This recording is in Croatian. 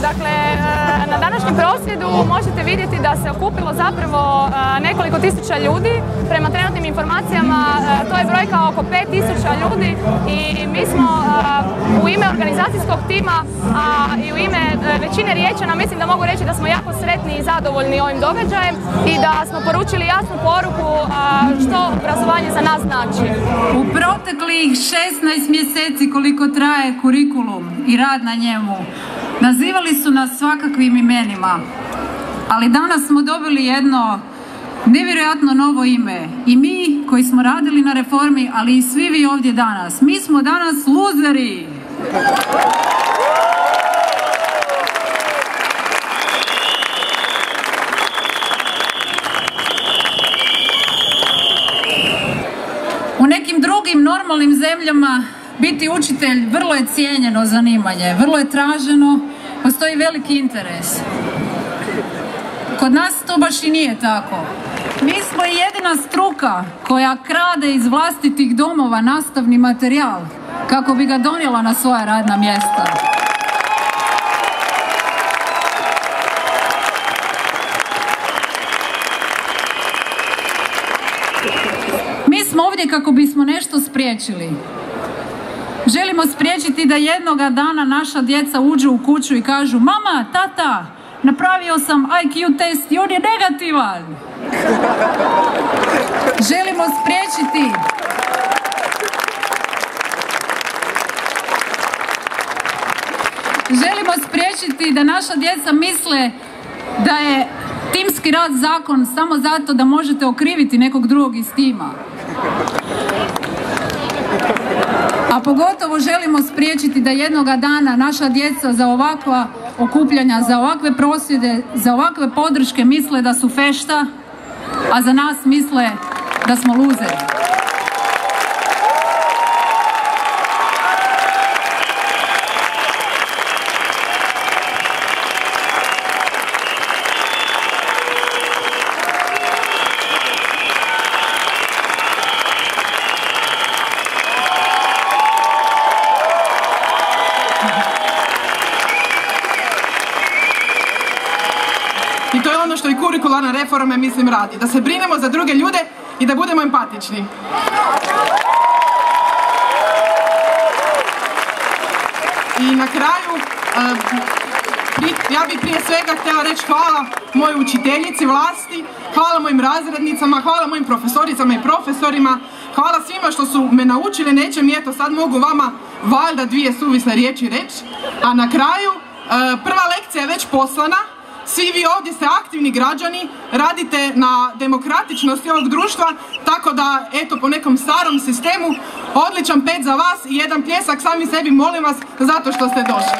Dakle, e, na današnjem prosvjedu možete vidjeti da se okupilo zapravo e, nekoliko tisuća ljudi. Prema trenutnim informacijama e, to je brojka oko 5000 ljudi i mi smo u ime organizacijskog tima a i u ime većine riječana mislim da mogu reći da smo jako sretni i zadovoljni ovim događajem i da smo poručili jasnu poruku što obrazovanje za nas znači. U proteklih 16 mjeseci koliko traje kurikulum i rad na njemu, Nazivali su nas svakakvim imenima, ali danas smo dobili jedno nevjerojatno novo ime. I mi koji smo radili na reformi, ali i svi vi ovdje danas. Mi smo danas luzeri. U nekim drugim normalnim zemljama biti učitelj vrlo je cijenjeno zanimanje, vrlo je traženo, postoji veliki interes. Kod nas to baš i nije tako. Mi smo jedina struka koja krade iz vlastitih domova nastavni materijal kako bi ga donijela na svoja radna mjesta. Mi smo ovdje kako bismo nešto spriječili. Želimo spriječiti da jednoga dana naša djeca uđu u kuću i kažu Mama, tata, napravio sam IQ test i on je negativan. Želimo spriječiti Želimo spriječiti da naša djeca misle da je timski rad zakon samo zato da možete okriviti nekog drugog iz tima. A pogotovo želimo spriječiti da jednoga dana naša djeca za ovakva okupljanja, za ovakve prosvjede, za ovakve podrške misle da su fešta, a za nas misle da smo luzeri. Što i kurikularna reforme mislim radi. Da se brinemo za druge ljude i da budemo empatični. I na kraju, eh, ja bih prije svega htjela reći hvala mojoj učiteljici vlasti, hvala mojim razrednicama, hvala mojim profesoricama i profesorima, hvala svima što su me naučili nečem i eto sad mogu vama valjda dvije suvisle riječi reći. A na kraju, eh, prva lekcija je već poslana, svi vi ovdje ste aktivni građani, radite na demokratičnosti ovog društva, tako da, eto, po nekom starom sistemu, odličan pet za vas i jedan pljesak sami sebi, molim vas, zato što ste došli.